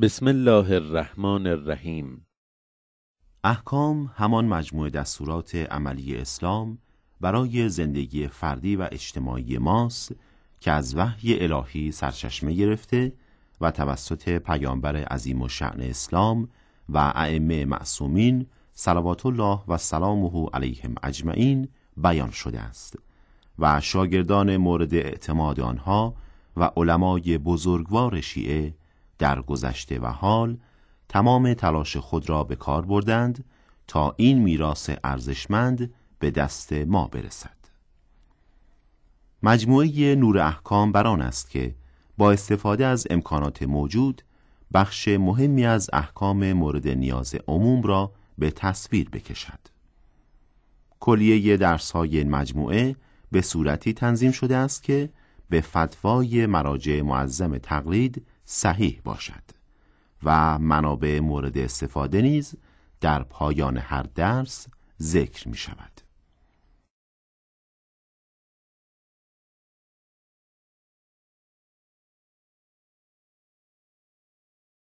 بسم الله الرحمن الرحیم. احکام همان مجموعه دستورات عملی اسلام برای زندگی فردی و اجتماعی ماست که از وحی الهی سرچشمه گرفته و توسط پیامبر عظیم و شعن اسلام و ائمه معصومین صلوات الله و سلامه علیهم اجمعین بیان شده است و شاگردان مورد اعتماد آنها و علمای بزرگوار شیعه در گذشته و حال تمام تلاش خود را به کار بردند تا این میراث ارزشمند به دست ما برسد. مجموعه نور احکام بران است که با استفاده از امکانات موجود بخش مهمی از احکام مورد نیاز عموم را به تصویر بکشد. کلیه درس های مجموعه به صورتی تنظیم شده است که به فتوای مراجع معظم تقلید صحیح باشد و منابع مورد استفاده نیز در پایان هر درس ذکر می شود